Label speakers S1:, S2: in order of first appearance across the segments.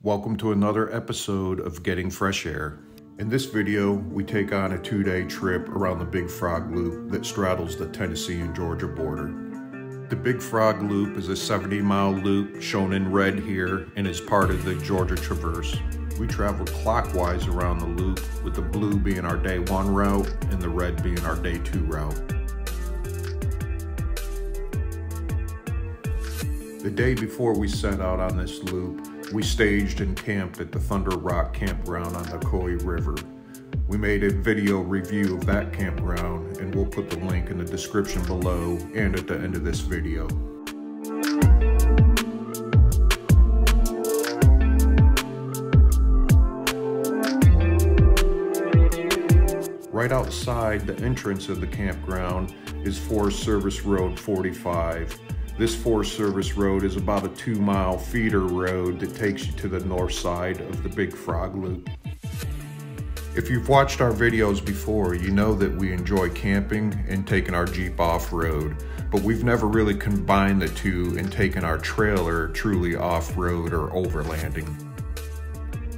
S1: Welcome to another episode of Getting Fresh Air. In this video, we take on a two-day trip around the Big Frog Loop that straddles the Tennessee and Georgia border. The Big Frog Loop is a 70-mile loop shown in red here and is part of the Georgia Traverse. We travel clockwise around the loop, with the blue being our day one route and the red being our day two route. The day before we set out on this loop, we staged and camped at the Thunder Rock campground on the Ocoee River. We made a video review of that campground and we'll put the link in the description below and at the end of this video. Right outside the entrance of the campground is Forest Service Road 45 this Forest Service road is about a two mile feeder road that takes you to the north side of the Big Frog Loop. If you've watched our videos before, you know that we enjoy camping and taking our Jeep off-road, but we've never really combined the two and taken our trailer truly off-road or overlanding.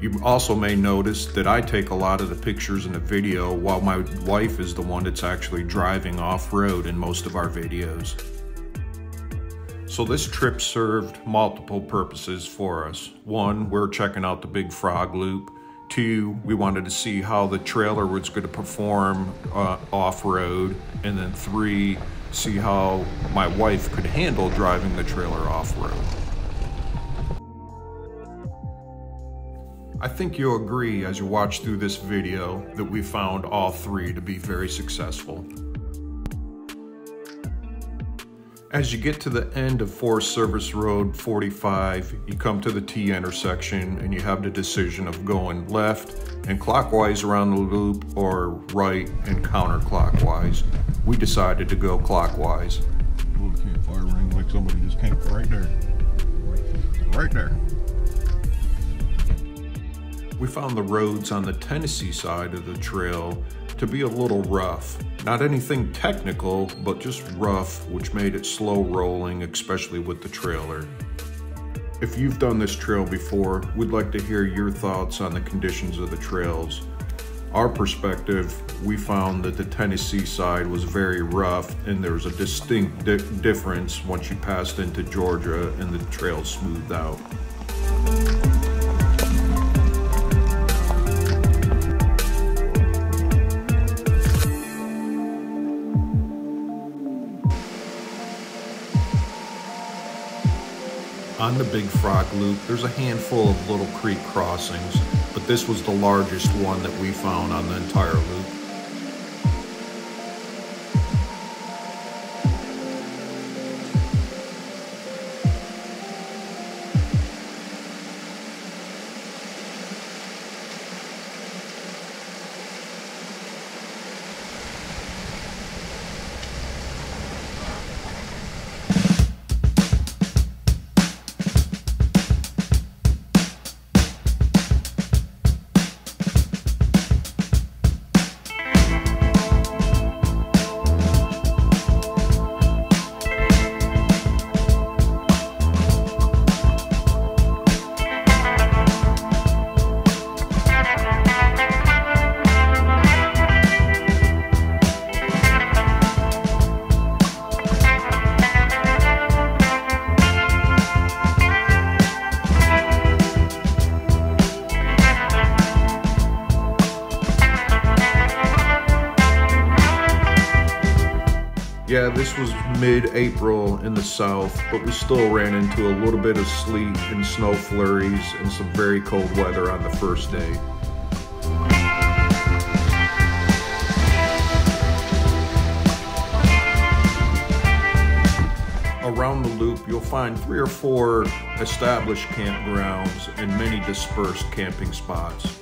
S1: You also may notice that I take a lot of the pictures in the video while my wife is the one that's actually driving off-road in most of our videos. So this trip served multiple purposes for us. One, we're checking out the Big Frog Loop. Two, we wanted to see how the trailer was going to perform uh, off-road. And then three, see how my wife could handle driving the trailer off-road. I think you'll agree as you watch through this video that we found all three to be very successful. As you get to the end of Forest Service Road 45, you come to the T intersection and you have the decision of going left and clockwise around the loop or right and counterclockwise. We decided to go clockwise.
S2: Little campfire ring like somebody just camped right there. Right there.
S1: We found the roads on the Tennessee side of the trail to be a little rough. Not anything technical, but just rough, which made it slow rolling, especially with the trailer. If you've done this trail before, we'd like to hear your thoughts on the conditions of the trails. Our perspective, we found that the Tennessee side was very rough and there was a distinct di difference once you passed into Georgia and the trail smoothed out. On the Big Frog Loop, there's a handful of little creek crossings, but this was the largest one that we found on the entire loop. mid-April in the south, but we still ran into a little bit of sleet and snow flurries and some very cold weather on the first day. Around the loop, you'll find three or four established campgrounds and many dispersed camping spots.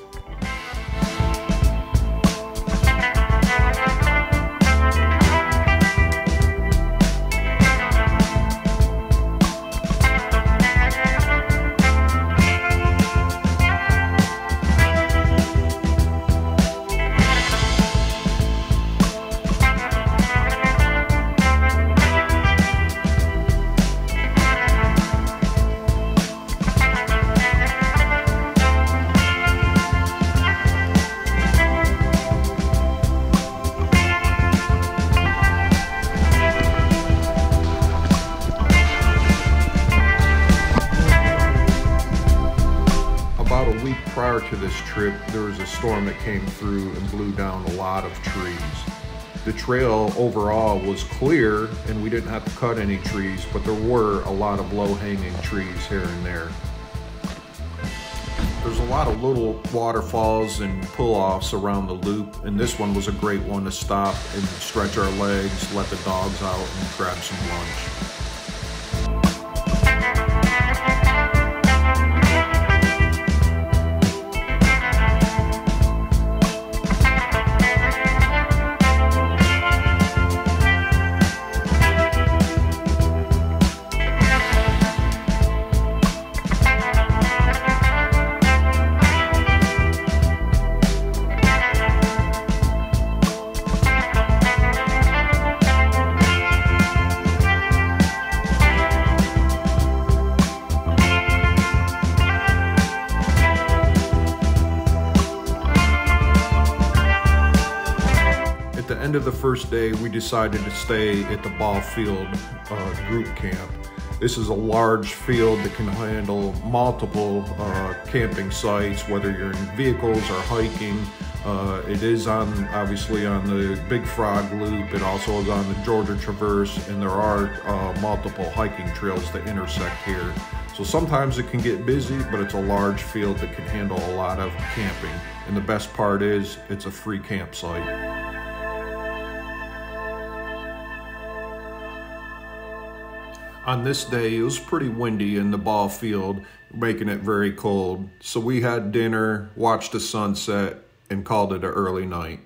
S1: This trip, there was a storm that came through and blew down a lot of trees. The trail overall was clear and we didn't have to cut any trees, but there were a lot of low hanging trees here and there. There's a lot of little waterfalls and pull-offs around the loop, and this one was a great one to stop and stretch our legs, let the dogs out, and grab some lunch. End of the first day, we decided to stay at the ball field uh, group camp. This is a large field that can handle multiple uh, camping sites, whether you're in vehicles or hiking. Uh, it is on, obviously, on the Big Frog Loop. It also is on the Georgia Traverse, and there are uh, multiple hiking trails that intersect here. So sometimes it can get busy, but it's a large field that can handle a lot of camping. And the best part is, it's a free campsite. On this day, it was pretty windy in the ball field, making it very cold. So we had dinner, watched the sunset, and called it an early night.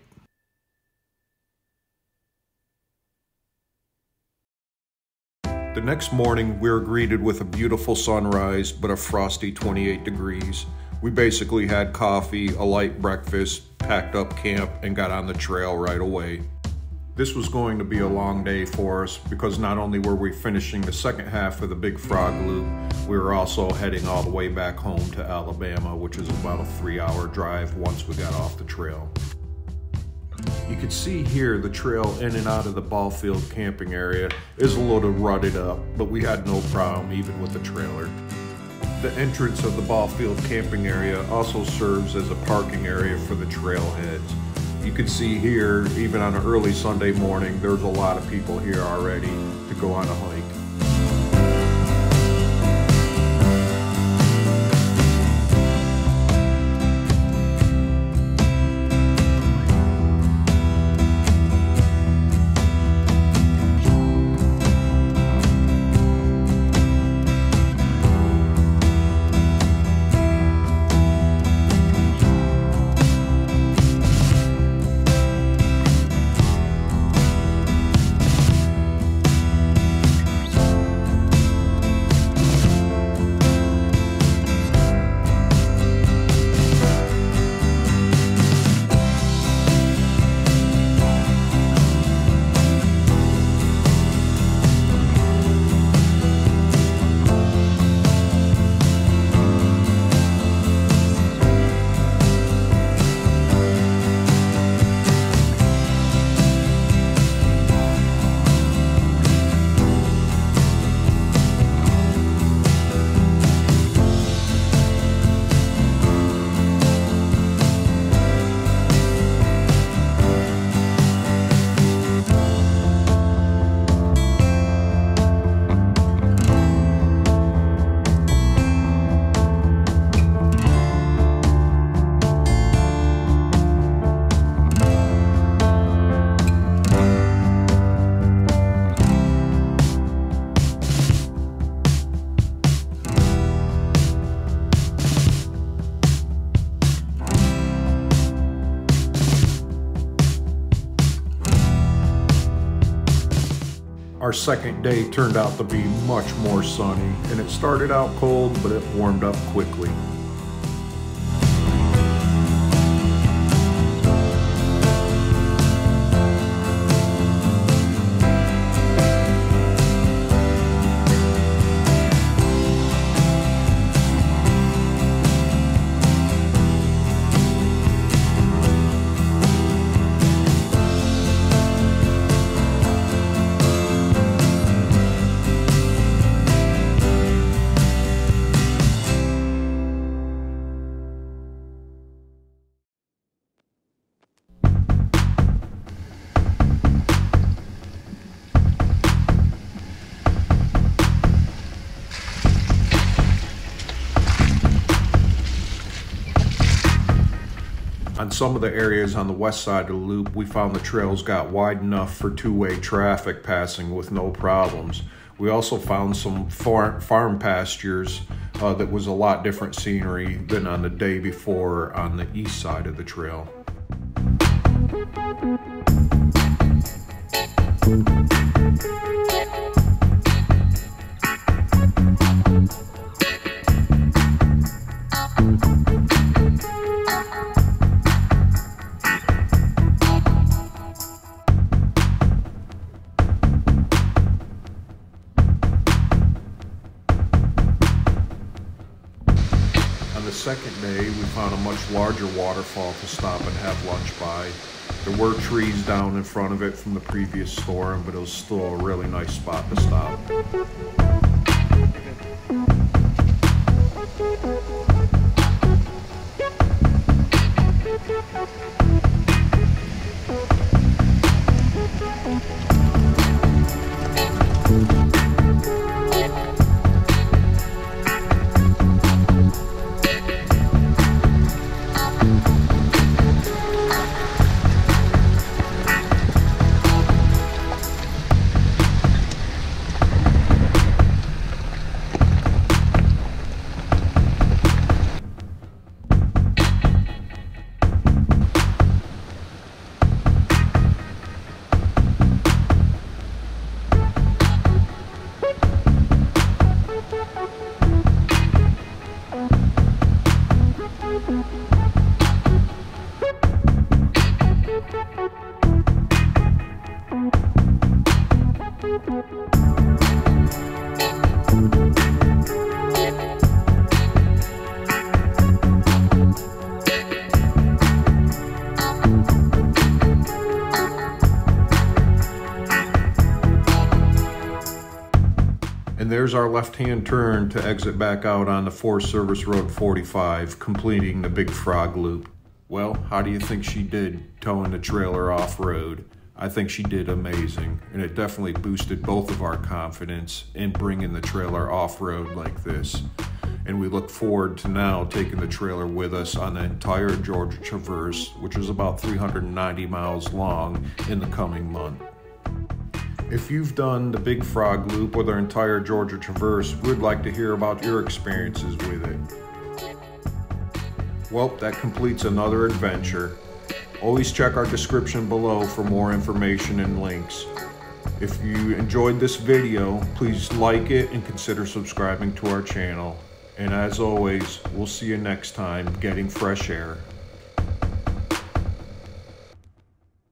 S1: The next morning, we were greeted with a beautiful sunrise, but a frosty 28 degrees. We basically had coffee, a light breakfast, packed up camp, and got on the trail right away. This was going to be a long day for us because not only were we finishing the second half of the Big Frog Loop, we were also heading all the way back home to Alabama, which is about a three hour drive once we got off the trail. You can see here the trail in and out of the ball field camping area is a little rutted up, but we had no problem even with the trailer. The entrance of the ball field camping area also serves as a parking area for the trailheads you can see here, even on an early Sunday morning, there's a lot of people here already to go on a hike. Our second day turned out to be much more sunny, and it started out cold, but it warmed up quickly. Some of the areas on the west side of the loop, we found the trails got wide enough for two-way traffic passing with no problems. We also found some farm, farm pastures uh, that was a lot different scenery than on the day before on the east side of the trail. Second day, we found a much larger waterfall to stop and have lunch by. There were trees down in front of it from the previous storm, but it was still a really nice spot to stop. Our left-hand turn to exit back out on the Forest Service Road 45, completing the Big Frog Loop. Well, how do you think she did towing the trailer off-road? I think she did amazing, and it definitely boosted both of our confidence in bringing the trailer off-road like this. And we look forward to now taking the trailer with us on the entire Georgia Traverse, which is about 390 miles long, in the coming month. If you've done the Big Frog Loop or the entire Georgia Traverse, we'd like to hear about your experiences with it. Well, that completes another adventure. Always check our description below for more information and links. If you enjoyed this video, please like it and consider subscribing to our channel. And as always, we'll see you next time getting fresh air.